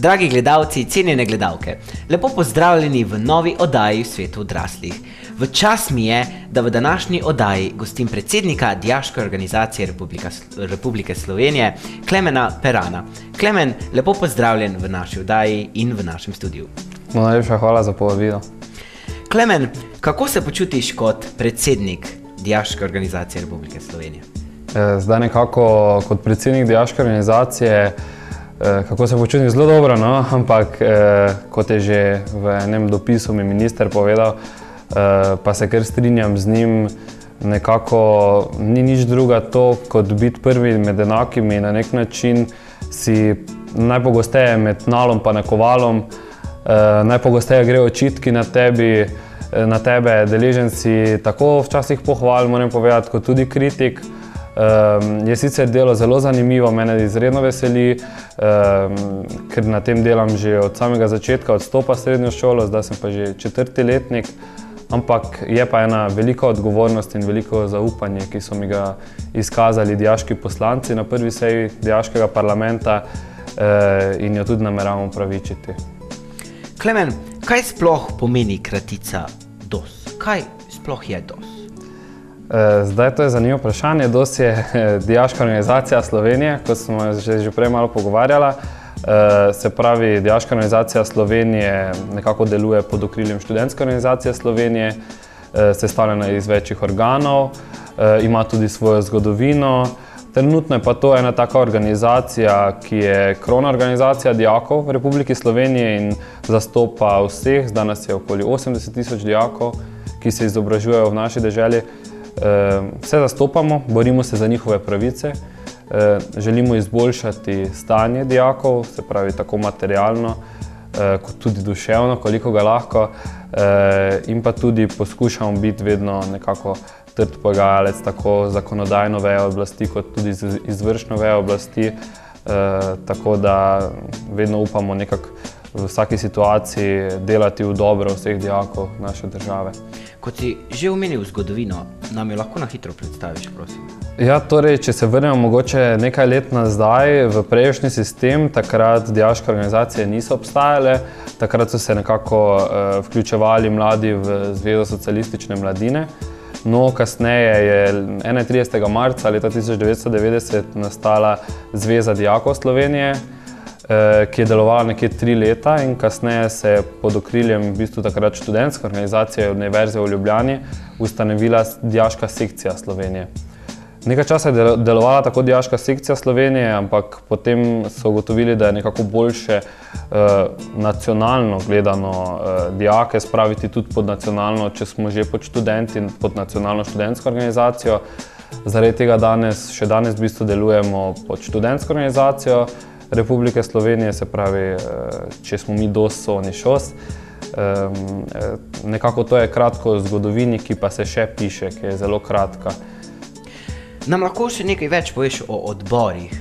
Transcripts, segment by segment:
Dragi gledalci, cenjene gledalke, lepo pozdravljeni v novi oddaji Svetu odraslih. V čas mi je, da v današnji oddaji gostim predsednika Dijaške organizacije Republika, Republike Slovenije, Klemena Perana. Klemen, lepo pozdravljen v naši oddaji in v našem studiu. No, najlepša hvala za povabilo. Klemen, kako se počutiš kot predsednik Dijaške organizacije Republike Slovenije? Eh, zdaj nekako kot predsednik Dijaške organizacije. Eh, kako se počutim zelo dobro, no? ampak eh, kot je že v enem dopisu mi minister povedal, eh, pa se kar strinjam z njim, nekako ni nič druga to, kot biti prvi med enakimi na nek način si najpogosteje med nalom pa nekovalom, eh, najpogosteje grejo očitki na tebi, eh, na tebe, deleženci tako včasih pohval, moram povedati, kot tudi kritik. Um, je sicer delo zelo zanimivo, mene izredno veseli, um, ker na tem delam že od samega začetka, odstopa srednjo šolo, zdaj sem pa že četrti letnik. Ampak je pa ena velika odgovornost in veliko zaupanje, ki so mi ga izkazali diaški poslanci na prvi seji diaškega parlamenta uh, in jo tudi nameravam upravičiti. Klemen, kaj sploh pomeni kratica DOS? Kaj sploh je DOS? Eh, zdaj to je zanimivo vprašanje. DOS je eh, Dijaška organizacija Slovenije, kot smo že, že prej malo pogovarjali. Eh, se pravi, Dijaška organizacija Slovenije nekako deluje pod okriljem študentske organizacije Slovenije, sestavljena iz večjih organov, ima tudi svojo zgodovino. Trenutno je pa to ena taka organizacija, ki je krona organizacija dijakov v Republiki Slovenije in zastopa vseh, danes je okoli 80 tisoč dijakov, ki se izobražujejo v naši državi. Vse zastopamo, borimo se za njihove pravice, želimo izboljšati stanje dijakov, se pravi tako materialno, kot tudi duševno, koliko ga lahko, in pa tudi poskušamo biti vedno nekako trd pogajalec, tako zakonodajno vejo oblasti, kot tudi izvršno vejo oblasti, tako da vedno upamo nekako v vsaki situaciji delati v dobro vseh dijakov naše države. Kot si že omenil zgodovino, nam jo lahko na hitro predstaviš, prosim. Ja, torej, če se vrnemo mogoče nekaj let nazaj v prejšnji sistem, takrat dijaške organizacije niso obstajale, takrat so se nekako uh, vključevali mladi v Zvezo socialistične mladine. No, kasneje je 31. marca leta 1990 nastala Zveza dijakov Slovenije, ki je delovala nekje tri leta in kasneje se je pod okriljem v bistvu takrat študentske organizacije Univerze v Ljubljani ustanovila Dijaška sekcija Slovenije. Nekaj časa je delovala tako Dijaška sekcija Slovenije, ampak potem so ugotovili, da je nekako boljše eh, nacionalno gledano eh, dijake spraviti tudi pod nacionalno, če smo že pod študenti, pod nacionalno študentsko organizacijo. Zaradi tega danes, še danes v bistvu delujemo pod študentsko organizacijo, Republike Slovenije, se pravi, eh, če smo mi dosto oni šos. Eh, nekako to je kratko o zgodovini, ki pa se še piše, ki je zelo kratka. Nam lahko še nekaj več poveš o odborih,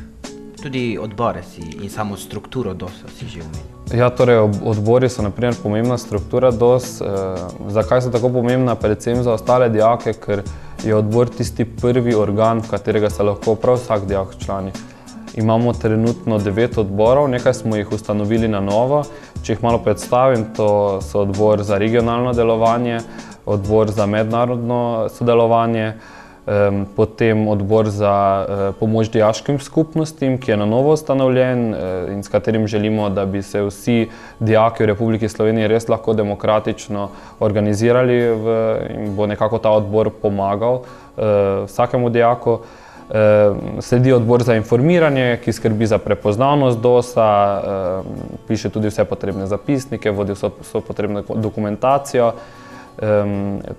tudi odbore si in samo strukturo DOS-a si že omenil. Ja, torej odbori so naprimer pomembna struktura DOS. Eh, zakaj so tako pomembna? Predvsem za ostale dijake, ker je odbor tisti prvi organ, v katerega se lahko prav vsak dijak člani. Imamo trenutno devet odborov, nekaj smo jih ustanovili na novo. Če jih malo predstavim, to so odbor za regionalno delovanje, odbor za mednarodno sodelovanje, potem odbor za eh, pomoč dijaškim skupnostim, ki je na novo ustanovljen eh, in s katerim želimo, da bi se vsi dijaki v Republiki Sloveniji res lahko demokratično organizirali in bo nekako ta odbor pomagal eh, vsakemu dijaku. Eh, sledi odbor za informiranje, ki skrbi za prepoznavnost DOS-a, eh, piše tudi vse potrebne zapisnike, vodi vso, vso potrebno dokumentacijo.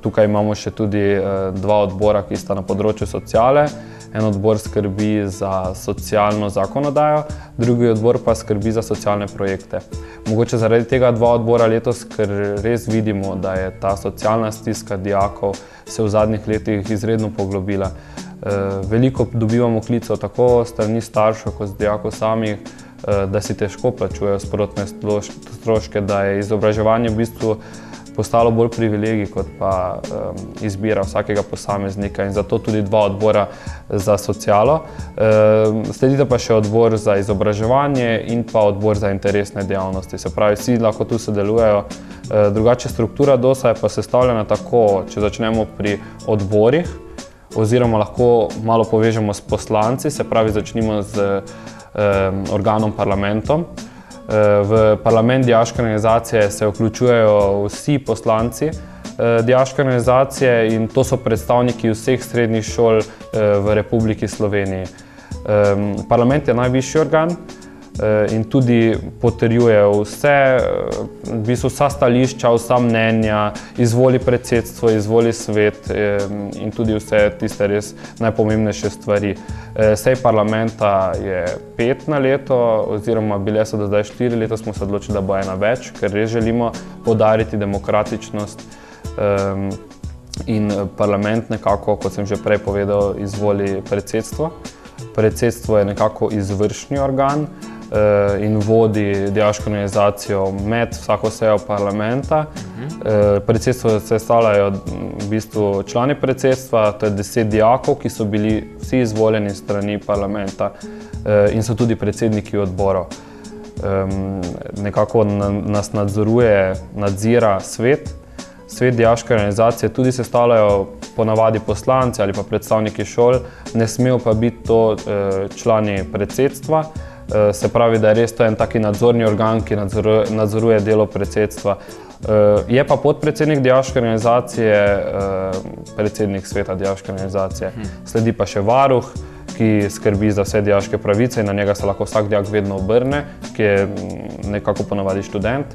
Tukaj imamo še tudi eh, dva odbora, ki sta na področju sociale. En odbor skrbi za socialno zakonodajo, drugi odbor pa skrbi za socialne projekte. Mogoče zaradi tega dva odbora letos, ker res vidimo, da je ta socialna stiska dijakov se v zadnjih letih izredno poglobila. Eh, veliko dobivamo klicev tako strani staršev kot dijakov samih, eh, da si težko plačujejo sprotne stroške, da je izobraževanje v bistvu postalo bolj privilegij kot pa um, izbira vsakega posameznika in zato tudi dva odbora za socialo. Um, sledita pa še odbor za izobraževanje in pa odbor za interesne dejavnosti. Se pravi, vsi lahko tu sodelujejo. Uh, drugače struktura DOSA je pa sestavljena tako, če začnemo pri odborih, oziroma lahko malo povežemo s poslanci, se pravi, začnimo z um, organom parlamentom. Eh, v parlament diaške organizacije se vključujejo vsi poslanci eh, diaške organizacije in to so predstavniki vseh srednjih šol eh, v Republiki Sloveniji. Parlament je najvišji organ, Eh, in tudi potrjuje vse, eh, v bistvu vsa stališča, vsa mnenja, izvoli predsedstvo, izvoli svet in tudi vse tiste res najpomembnejše stvari. Eh, sej parlamenta je pet na leto, oziroma bile so do zdaj štiri leta, smo se odločili, da bo ena več, ker res želimo podariti demokratičnost. In parlament nekako, kot sem že prej povedal, izvoli predsedstvo. Predsedstvo je nekako izvršni organ, Eh, in vodi diaško organizacijo med vsako sejo parlamenta. Eh, predsedstvo se stavljajo v bistvu člani predsedstva, to je deset dijakov, ki so bili vsi izvoljeni strani parlamenta eh, in so tudi predsedniki odborov. Nekako nas nadzoruje, nadzira svet. Svet diaške organizacije tudi se stavljajo ponavadi poslanci ali pa predstavniki šol, ne smejo pa biti to člani predsedstva. Eh, se pravi, da je res to en taki nadzorni organ, ki nadzoruje, nadzoruje delo predsedstva. Eh, je pa podpredsednik diaške organizacije, eh, predsednik sveta diaške organizacije. Hm. Sledi pa še varuh, ki skrbi za vse diaške pravice in na njega se lahko vsak diak vedno obrne, ki je mm, nekako ponavadi študent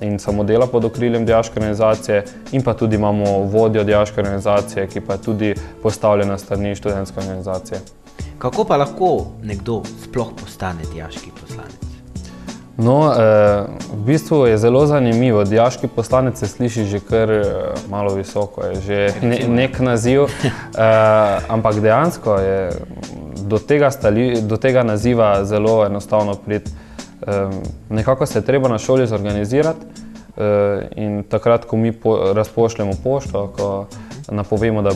in samo dela pod okriljem diaške organizacije in pa tudi imamo vodjo diaške organizacije, ki pa je tudi postavljena strani študentske organizacije. Kako pa lahko nekdo sploh postane diaški poslanec? No, eh, v bistvu je zelo zanimivo. Diaški poslanec se sliši že kar eh, malo visoko, je že ne, nek naziv, eh, ampak dejansko je do tega, stali, do tega naziva zelo enostavno priti. Eh, nekako se je treba na šoli zorganizirati eh, in takrat, ko mi po, razpošljemo pošto, ko, napovemo, da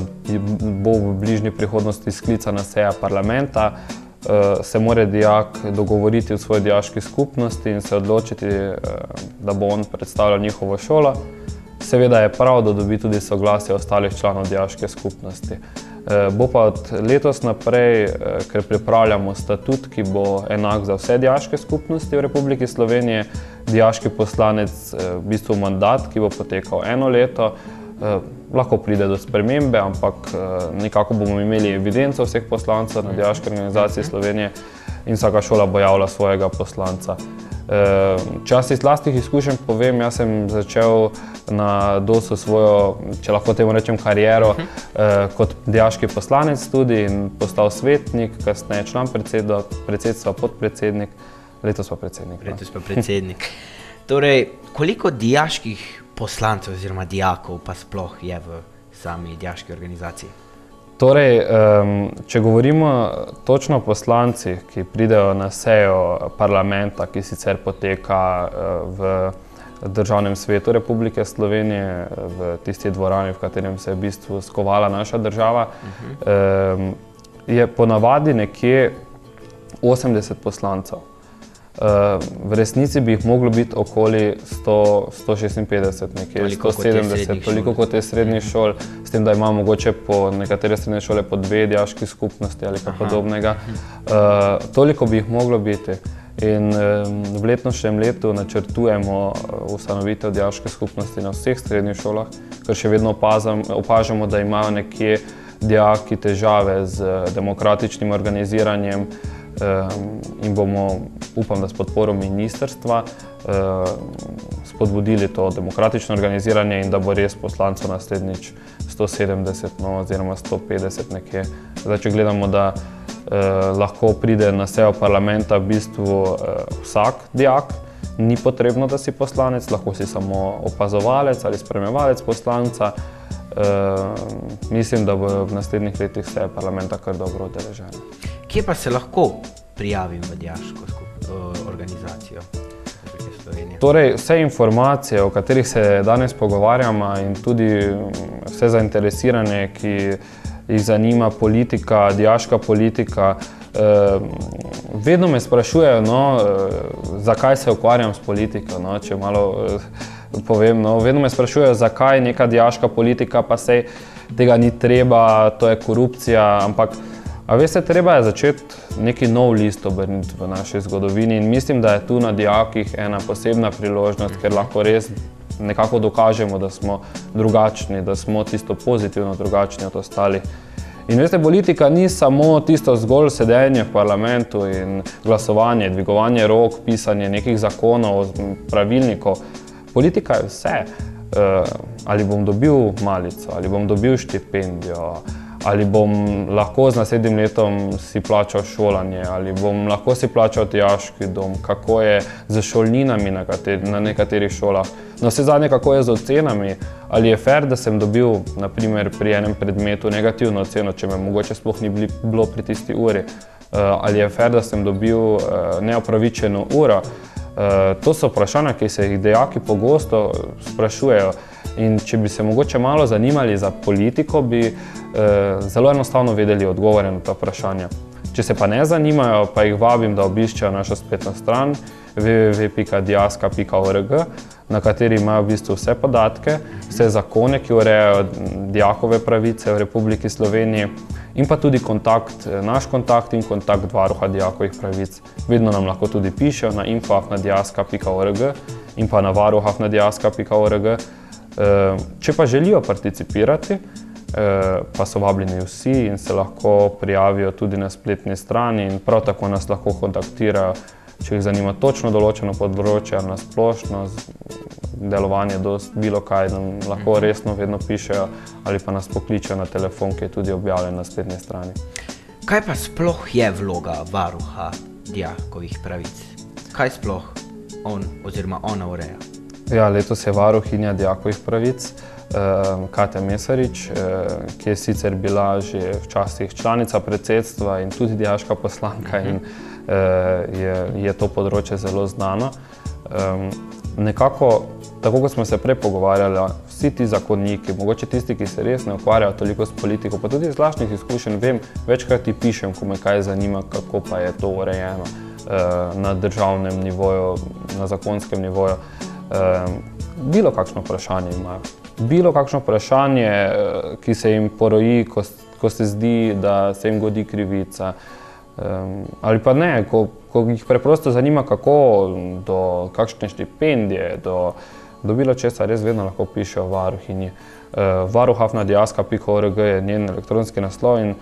bo v bližnji prihodnosti sklicana seja parlamenta, eh, se mora dijak dogovoriti v svoji dijaški skupnosti in se odločiti, eh, da bo on predstavljal njihovo šolo. Seveda je prav, da dobi tudi soglasje ostalih članov dijaške skupnosti. Eh, bo pa od letos naprej, ker pripravljamo statut, ki bo enak za vse dijaške skupnosti v Republiki Slovenije, dijaški poslanec v bistvu mandat, ki bo potekal eno leto, lahko pride do spremembe, ampak eh, nekako bomo imeli evidenco vseh poslancev na Dijaški organizaciji Slovenije in vsaka šola bo javila svojega poslanca. Eh, čas iz vlastnih izkušenj povem, jaz sem začel na DOS-u svojo, če lahko temu rečem, kariero uh -huh. kot dijaški poslanec tudi in postal svetnik, kasneje član predsedstva, podpredsednik, letos pa predsednik. No. Letos pa predsednik. Torej, koliko dijaških poslancev oziroma dijakov pa sploh je v sami dijaški organizaciji? Torej, če govorimo točno o poslancih, ki pridejo na sejo parlamenta, ki sicer poteka eh, v državnem svetu Republike Slovenije, v tisti dvorani, v katerem se je v bistvu skovala naša država, uh -huh. je ponavadi nekje 80 poslancev. V resnici bi jih moglo biti okoli 100, 156, nekje toliko 170, toliko kot je srednjih šol, s tem, da imamo mogoče po nekatere srednje šole po dve diaški skupnosti ali kaj podobnega. Uh, toliko bi jih moglo biti. In v letnošnjem letu načrtujemo ustanovitev diaške skupnosti na vseh srednjih šolah, ker še vedno opazam, opažamo, da imajo nekje dijaki težave z demokratičnim organiziranjem, in bomo, upam, da s podporo ministrstva spodbudili to demokratično organiziranje in da bo res poslancev naslednjič 170 no, oziroma 150 nekje. Zdaj, če gledamo, da eh, lahko pride na sejo parlamenta v bistvu eh, vsak dijak, ni potrebno, da si poslanec, lahko si samo opazovalec ali spremljevalec poslanca. Uh, mislim, da bo v naslednjih letih vse parlamenta kar dobro udeleženo. Kje pa se lahko prijavim v diaško organizacijo Republike Slovenije? vprašanje. Torej, vse informacije, o katerih se danes pogovarjamo, in tudi mm, vse zainteresirane, ki jih zanima politika, diaška politika, eh, vedno me sprašujejo, no, eh, zakaj se ukvarjam s politiko. No, če malo eh, povem, no, vedno me sprašujejo, zakaj neka diaška politika, pa se tega ni treba, to je korupcija. Ampak, a veste, treba je začeti neki nov list obrniti v naši zgodovini in mislim, da je tu na dijakih ena posebna priložnost, ker lahko res nekako dokažemo, da smo drugačni, da smo tisto pozitivno drugačni od ostalih. In veste, politika ni samo tisto zgolj sedenje v parlamentu in glasovanje, dvigovanje rok, pisanje nekih zakonov, pravilnikov. Politika je vse. Uh, ali bom dobil malico, ali bom dobil štipendijo, ali bom lahko z naslednjim letom si plačal šolanje, ali bom lahko si plačal tejaški dom, kako je z šolninami na, kateri, na nekaterih šolah. No, vse zadnje, kako je z ocenami, ali je fair, da sem dobil naprimer, pri enem predmetu negativno oceno, če me mogoče sploh ni bili, bilo pri tisti uri, uh, ali je fair, da sem dobil uh, neopravičeno uro. Uh, to so vprašanja, ki se jih dejaki pogosto sprašujejo. In če bi se mogoče malo zanimali za politiko, bi eh, zelo enostavno vedeli odgovore na ta vprašanja. Če se pa ne zanimajo, pa jih vabim, da obiščejo našo spletno stran www.diaska.org, na kateri imajo v bistvu vse podatke, vse zakone, ki urejajo dijakove pravice v Republiki Sloveniji in pa tudi kontakt, naš kontakt in kontakt varuha dijakovih pravic. Vedno nam lahko tudi pišejo na info.diaska.org in pa na varuha.diaska.org. Ehm, če pa želijo participirati, ehm, pa so vabljeni vsi in se lahko prijavijo tudi na spletni strani in prav tako nas lahko kontaktirajo, če jih zanima točno določeno področje ali na splošno delovanje, bilo kaj, nam lahko mhm. resno vedno pišejo ali pa nas pokličejo na telefon, ki je tudi objavljen na spletni strani. Kaj pa sploh je vloga varuha dijakovih pravic? Kaj sploh on oziroma ona ureja? Ja, letos je varuhinja dijakovih pravic, eh, Katja Mesarič, eh, ki je sicer bila že včasih članica predsedstva in tudi dijaška poslanka in eh, je, je to področje zelo znano. Nekako, tako kot smo se prej pogovarjali, vsi ti zakonniki, mogoče tisti, ki se res ne ukvarjajo toliko s politiko, pa tudi iz vlastnih izkušenj, vem, večkrat ti pišem, ko me kaj zanima, kako pa je to urejeno na državnem nivoju, na zakonskem nivoju bilo kakšno vprašanje imajo. Bilo kakšno vprašanje, eh, ki se jim poroji, ko, ko se zdi, da se jim godi krivica. Ali pa ne, ko, ko jih preprosto zanima, kako do kakšne štipendije, do, do bilo česa, res vedno lahko pišejo varuhinji. Eh, Varuhavnadiaska.org je njen elektronski naslov in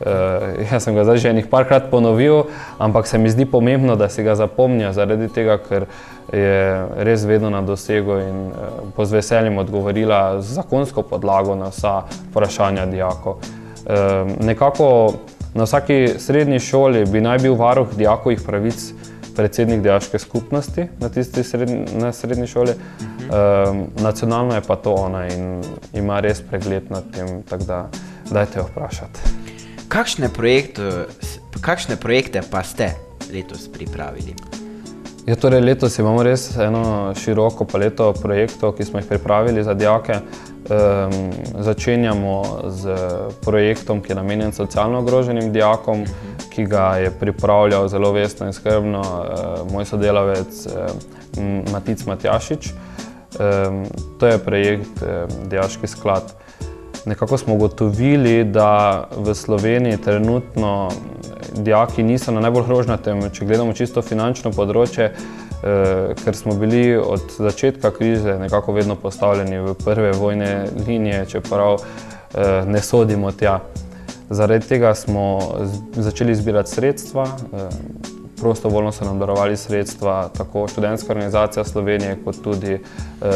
uh, jaz sem ga zdaj že nekaj parkrat ponovil, ampak se mi zdi pomembno, da si ga zapomnijo, zaradi tega, ker je res vedno na dosegu in uh, bo z veseljem odgovorila z zakonsko podlago na vsa vprašanja dijakov. Uh, nekako na vsaki srednji šoli bi naj bil varuh dijakovih pravic predsednik dijaške skupnosti na tisti srednji, na srednji šoli. Uh, nacionalno je pa to ona in ima res pregled nad tem, tako da dajte jo vprašati. Kakšne projekte, kakšne projekte pa ste letos pripravili? Ja, torej letos imamo res eno široko paleto projektov, ki smo jih pripravili za dijake. Um, začenjamo z projektom, ki je namenjen socialno ogroženim dijakom, ki ga je pripravljal zelo vestno in skrbno uh, moj sodelavec uh, Matic Matjašič. Um, to je projekt uh, Dijaški sklad nekako smo ugotovili, da v Sloveniji trenutno dijaki niso na najbolj hrožnatem, če gledamo čisto finančno področje, eh, ker smo bili od začetka krize nekako vedno postavljeni v prve vojne linije, čeprav eh, ne sodimo tja. Zaradi tega smo začeli zbirati sredstva, eh, prostovoljno so nam darovali sredstva tako študentska organizacija Slovenije, kot tudi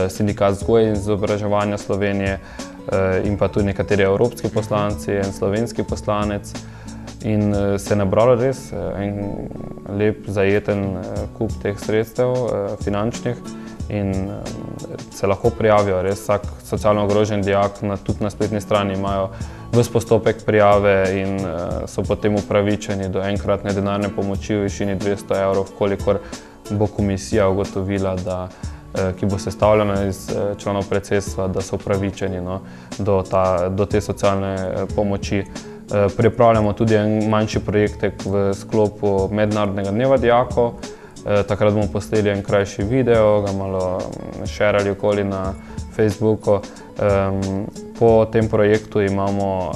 sindikat vzgoje in izobraževanja Slovenije, in pa tudi nekateri evropski poslanci, en slovenski poslanec. In eh, se je nabralo res eh, en lep, zajeten kup teh sredstev, finančnih, in se lahko prijavijo. Res vsak socialno ogrožen dijak, na, tudi na spletni strani, imajo vse postopek prijave in so potem upravičeni do enkratne denarne pomoči v višini 200 evrov, kolikor bo komisija ugotovila, da, ki bo sestavljena iz članov predsedstva, da so upravičeni no, do, ta, do te socialne pomoči. Pripravljamo tudi en manjši projektek v sklopu Mednarodnega dneva dijakov. Takrat bomo postali en krajši video, ga malo širili okoli na Facebooku. Po tem projektu imamo,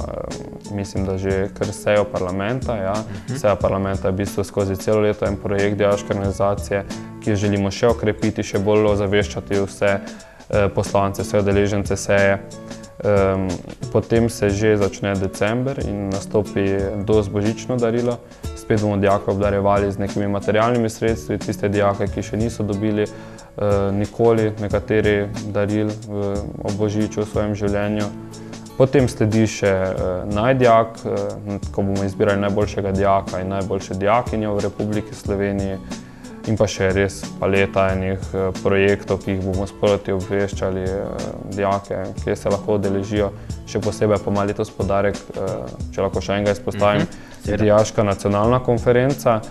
mislim, da že kar sejo parlamenta. Ja. Mhm. Seja parlamenta je v bistvu skozi celo leto en projekt diaške organizacije, ki jo želimo še okrepiti, še bolj ozaveščati vse eh, poslance, vse odeležence seje. Potem se že začne december in nastopi dosti božično darilo. Spet bomo dijake obdarjevali z nekimi materialnimi sredstvi, tiste dijake, ki še niso dobili Eh, nikoli nekateri darili v obožiču v svojem življenju. Potem sledi še eh, najdjak, eh, ko bomo izbirali najboljšega dijaka in najboljše dijakinjo v Republiki Sloveniji in pa še res paleta enih projektov, ki jih bomo sproti obveščali dijake, kje se lahko odeležijo, še posebej pa mali to spodarek, če lahko še enega izpostavim, uh mhm, -huh. dijaška nacionalna konferenca.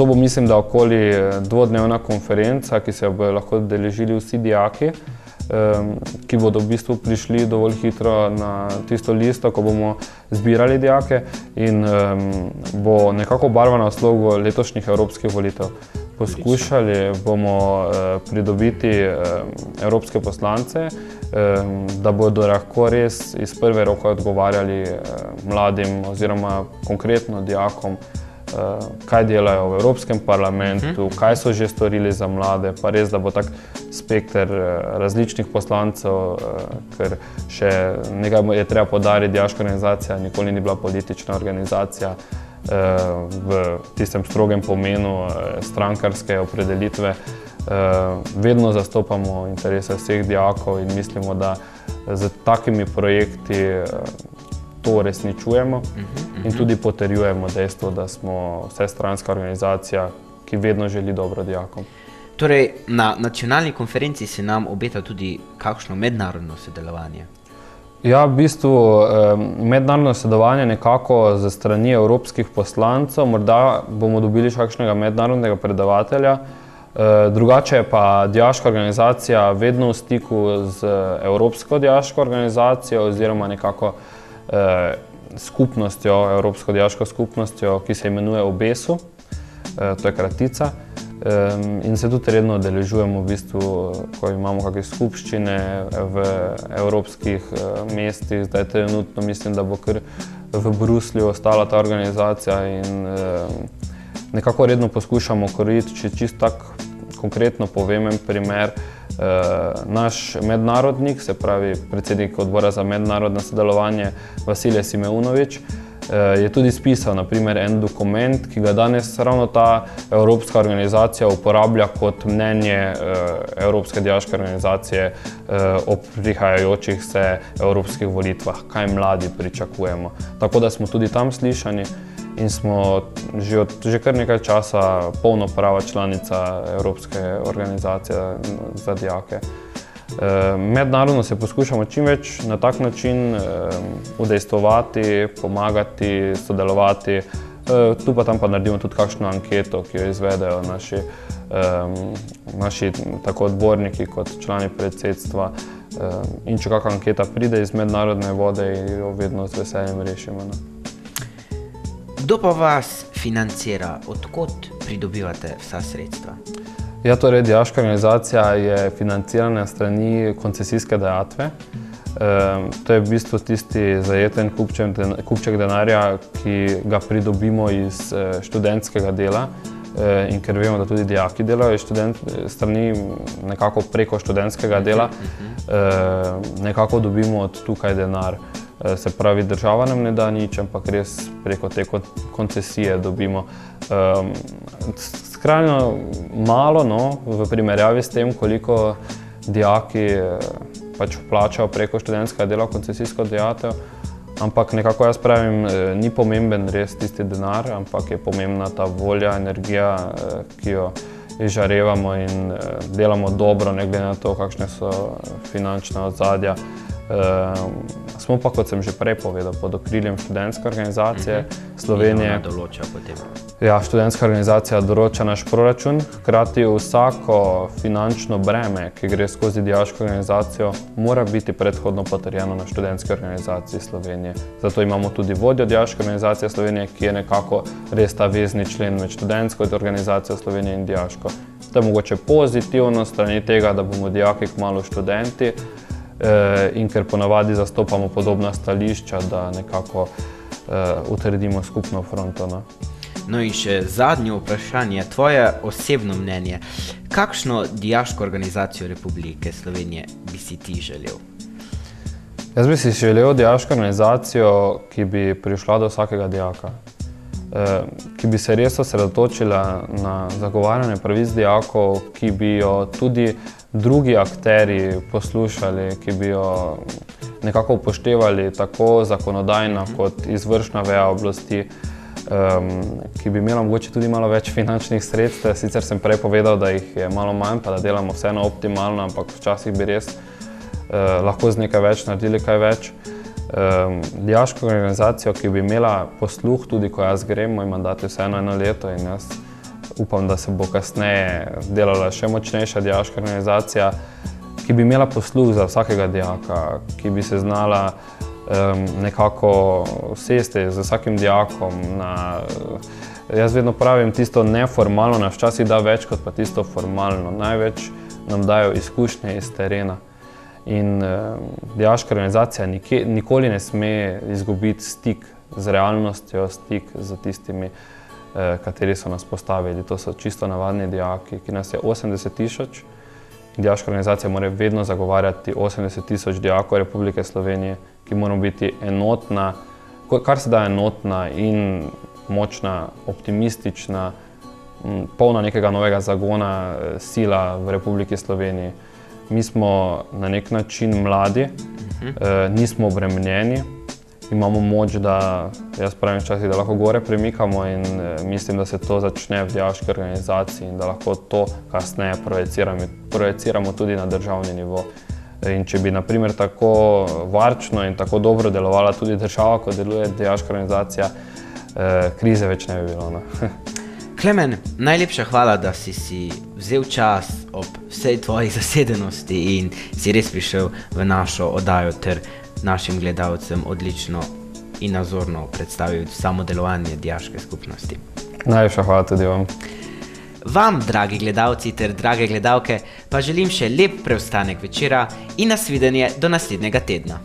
To bo, mislim, da okoli eh, dvodnevna konferenca, ki se jo bodo lahko deležili vsi dijaki, ki bodo v bistvu prišli dovolj hitro na tisto listo, ko bomo zbirali dijake in bo nekako barvana v slogu letošnjih evropskih volitev. Poskušali bomo eh, pridobiti evropske poslance, da bodo lahko res iz prve roke odgovarjali mladim oziroma konkretno dijakom, kaj delajo v Evropskem parlamentu. -huh. kaj so že storili za mlade, pa res, da bo tak spekter uh, različnih poslancev, uh, ker še nekaj je treba podariti, diaška organizacija nikoli ni bila politična organizacija. V tistem strogem pomenu strankarske opredelitve, vedno zastopamo interese vseh dijakov in mislimo, da z takimi projekti to uresničujemo uh -huh, uh -huh. in tudi potrjujemo dejstvo, da smo vsestranska organizacija, ki vedno želi dobro dijakom. Torej, na nacionalni konferenci se nam obeta tudi kakšno mednarodno sodelovanje. Ja, v bistvu mednarodno sodelovanje nekako za strani evropskih poslancev, morda bomo dobili še kakšnega mednarodnega predavatelja. Eh, drugače je pa diaška organizacija vedno v stiku z Evropsko diaško organizacijo oziroma nekako eh, skupnostjo, Evropsko diaško skupnostjo, ki se imenuje OBESU, eh, to je kratica. Eh, in se tudi redno odeležujemo, v bistvu, ko imamo kakšne skupščine v evropskih eh, mestih. Zdaj, trenutno mislim, da bo kar v Bruslju ostala ta organizacija in eh, nekako redno poskušamo koristiti, če čisto tako konkretno povem en primer. Eh, naš mednarodnik, se pravi predsednik odbora za mednarodno sodelovanje Vasilij Simeunovič, eh, je tudi spisal naprimer, en dokument, ki ga danes ravno ta Evropska organizacija uporablja kot mnenje eh, Evropske diaške organizacije o prihajajočih se evropskih volitvah, kaj mladi pričakujemo. Tako da smo tudi tam slišani in smo že, od, že kar nekaj časa polnoprava članica Evropske organizacije za dijake. Eh, mednarodno se poskušamo čim več na tak način eh, udejstvovati, pomagati, sodelovati. Eh, tu pa tam pa naredimo tudi kakšno anketo, ki jo izvedejo naši, naši tako odborniki kot člani predsedstva. In če kakšna anketa pride iz mednarodne vode, jo vedno z veseljem rešimo. Ne. Kdo pa vas financira, odkot pridobivate vsa sredstva? Ja, torej, Dijaška organizacija je financirana strani koncesijske dejatve. E, to je v bistvu tisti zajeten kupček, kupček denarja, ki ga pridobimo iz e, študentskega dela. E, in ker vemo, da tudi dijaki delajo iz strani nekako preko študentskega dela, e, nekako dobimo od tukaj denar. Eh, se pravi, država nam ne da nič, ampak res preko te koncesije dobimo. Um, skrajno malo, no, v primerjavi s tem, koliko dijaki eh, pač plačajo preko študentskega dela koncesijsko dejatev. Ampak nekako jaz pravim, eh, ni pomemben res tisti denar, ampak je pomembna ta volja, energija, ki jo izžarevamo in delamo dobro, ne glede na to, kakšne so finančne ozadja. Uh, smo pa, kot sem že prej povedal, pod okriljem študentske organizacije uh -huh. Slovenije. Določa potem. Ja, študentska organizacija določa naš proračun, hkrati vsako finančno breme, ki gre skozi diaško organizacijo, mora biti predhodno potrjeno na študentski organizaciji Slovenije. Zato imamo tudi vodjo diaške organizacije Slovenije, ki je nekako res ta vezni člen med študentsko organizacijo Slovenije in diaško. To je mogoče pozitivno strani tega, da bomo dijaki kmalo študenti. Eh, in ker ponavadi zastopamo podobna stališča, da nekako uh, utrdimo skupno fronto. No. no in še zadnje vprašanje, tvoje osebno mnenje. Kakšno diaško organizacijo Republike Slovenije bi si ti želel? Jaz bi si želel diaško organizacijo, ki bi prišla do vsakega dijaka. Eh, ki bi se res osredotočila na zagovarjanje pravic dijakov, ki bi jo tudi drugi akteri poslušali, ki bi jo nekako upoštevali tako zakonodajna kot izvršna veja oblasti, um, ki bi imela mogoče tudi malo več finančnih sredstev. Sicer sem prej povedal, da jih je malo manj, pa da delamo vseeno optimalno, ampak včasih bi res uh, lahko z nekaj več naredili kaj več um, diaško organizacijo, ki bi imela posluh, tudi ko jaz grem, moj mandat je vseeno eno leto in jaz upam, da se bo kasneje delala še močnejša diaška organizacija, ki bi imela posluh za vsakega dijaka, ki bi se znala um, nekako sesti z vsakim dijakom. Na, jaz vedno pravim, tisto neformalno nas včasih da več kot pa tisto formalno. Največ nam dajo izkušnje iz terena. In uh, diaška organizacija nikje, nikoli ne sme izgubiti stik z realnostjo, stik z tistimi, uh, kateri so nas postavili. To so čisto navadni dijaki, ki nas je 80 tisoč. Diaška organizacija mora vedno zagovarjati 80 tisoč dijakov Republike Slovenije, ki moramo biti enotna, kar se da enotna in močna, optimistična, polna nekega novega zagona, eh, sila v Republiki Sloveniji mi smo na nek način mladi, uh -huh. e, nismo obremenjeni, imamo moč, da jaz pravim včasih, da lahko gore premikamo in e, mislim, da se to začne v diaški organizaciji in da lahko to kasneje projeciramo, projeciramo tudi na državni nivo. In če bi naprimer tako varčno in tako dobro delovala tudi država, kot deluje diaška organizacija, e, krize več ne bi bilo. No. Klemen, najlepša hvala, da si si vzel čas ob vsej tvoji zasedenosti in si res prišel v našo oddajo ter našim gledalcem odlično in nazorno predstavil samo delovanje diaške skupnosti. Najlepša hvala tudi vam. Vam, dragi gledalci ter drage gledalke, pa želim še lep preostanek večera in nasvidenje do naslednjega tedna.